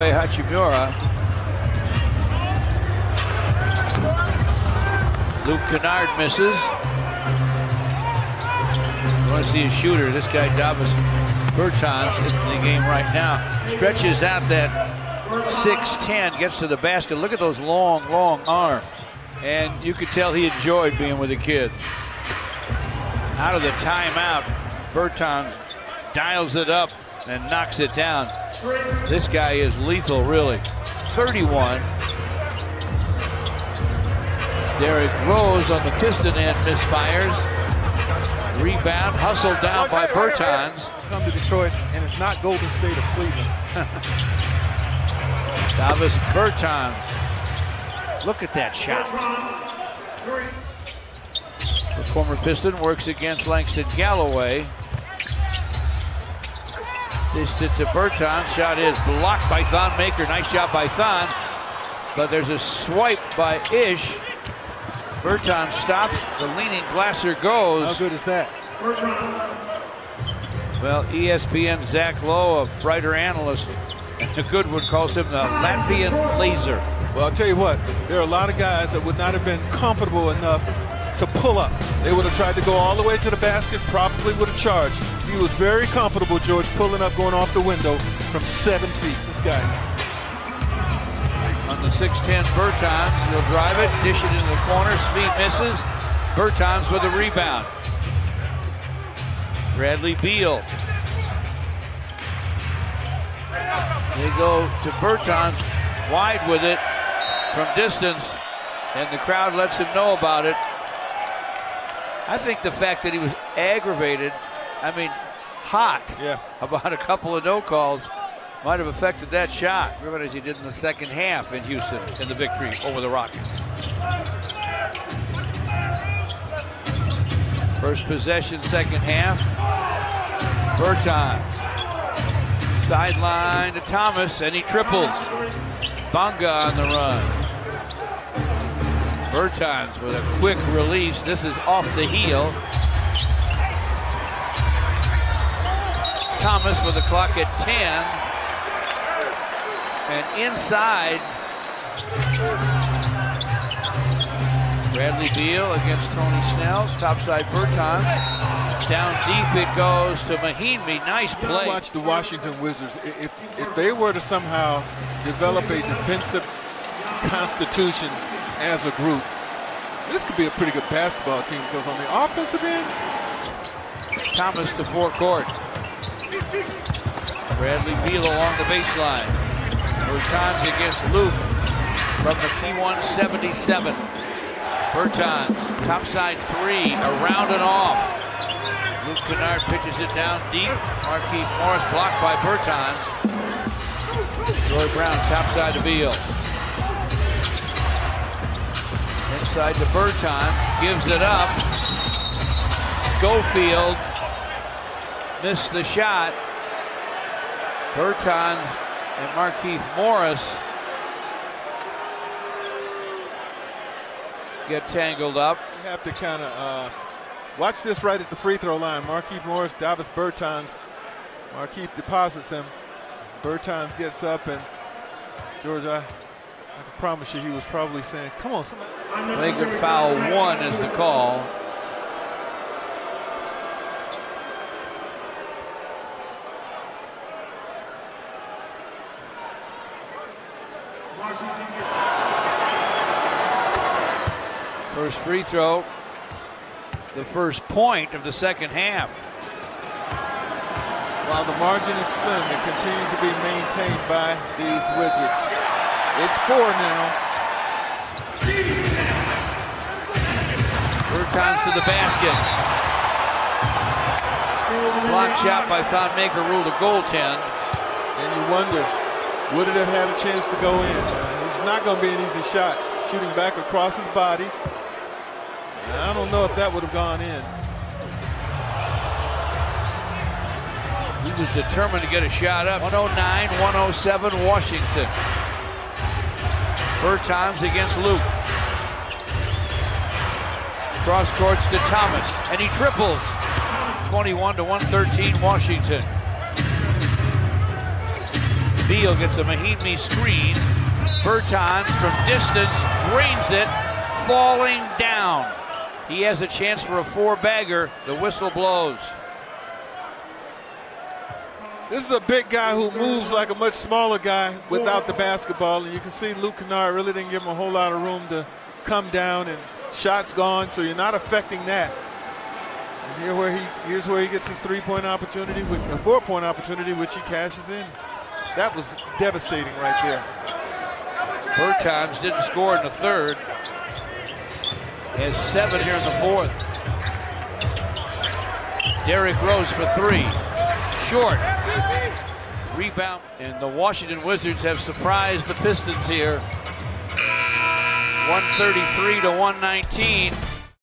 Hachimura. Luke Kennard misses. You want to see a shooter. This guy, Davis Bertans, is in the game right now. Stretches out that 6'10", gets to the basket. Look at those long, long arms. And you could tell he enjoyed being with the kids. Out of the timeout, Bertans dials it up and knocks it down. This guy is lethal, really. 31. Derrick Rose on the piston end misfires. Rebound, hustled down by Bertans. Come to Detroit, and it's not Golden State or Cleveland. Davis Bertans. Look at that shot. The former Piston works against Langston Galloway. Dished it to Bertans. Shot is blocked by Thon Maker. Nice shot by Thon. But there's a swipe by Ish. Bertans stops. The leaning Glasser goes. How good is that? Well, ESPN Zach Lowe, a brighter analyst, the Goodwood calls him the Latvian laser. Well, I'll tell you what, there are a lot of guys that would not have been comfortable enough to pull up. They would have tried to go all the way to the basket, probably would have charged. He was very comfortable, George, pulling up, going off the window from seven feet. This guy. On the 6'10 Bertans, he'll drive it, dish it into the corner, Speed misses. Bertans with a rebound. Bradley Beal. They go to Bertans, wide with it from distance, and the crowd lets him know about it. I think the fact that he was aggravated, I mean, hot Yeah. about a couple of no calls might have affected that shot. Remember as he did in the second half in Houston in the victory over the Rockets. First possession, second half. Bertans. Sideline to Thomas, and he triples. Bonga on the run. Bertans with a quick release. This is off the heel. Thomas with the clock at 10. And inside, Bradley Beal against Tony Snell. Topside Bertans. Down deep it goes to Mahinmi. Nice You play. watch the Washington Wizards. If, if they were to somehow develop a defensive constitution as a group, this could be a pretty good basketball team because on the offensive end, Thomas to forecourt. Bradley Beal along the baseline. Bertans against Luke from the P177. Bertans, topside three, around and off. Luke Kennard pitches it down deep. Markieff Morris blocked by Bertans. Troy Brown, topside to Beal. Inside to Bertans, gives it up. Schofield missed the shot. Bertans and Markieff Morris get tangled up. you have to kind of uh, watch this right at the free throw line. Markieff Morris, Davis Bertans. Markieff deposits him. Bertans gets up, and George, I, I can promise you he was probably saying, come on, somebody. Flagrant foul one is the call. First free throw, the first point of the second half. While the margin is slim, it continues to be maintained by these Wizards. It's four now. Bertans to the basket. Block shot by Thon Maker ruled a goaltend. And you wonder, would it have had a chance to go in? Uh, it's not going to be an easy shot. Shooting back across his body. I don't know if that would have gone in. He was determined to get a shot up. 109, 107, Washington. Bertans against Luke. Cross courts to Thomas, and he triples. 21 to 113, Washington. Beal gets a Mahinmi screen. Bertans from distance drains it, falling down. He has a chance for a four-bagger. The whistle blows. This is a big guy who moves like a much smaller guy without the basketball, and you can see Luke Kennard really didn't give him a whole lot of room to come down, and shots gone, so you're not affecting that. And here where he here's where he gets his three-point opportunity, with a four-point opportunity, which he cashes in. That was devastating right there. Bertans didn't score in the third. He has seven here in the fourth. Derrick Rose for three. Short. Rebound. And the Washington Wizards have surprised the Pistons here. 133 to 119.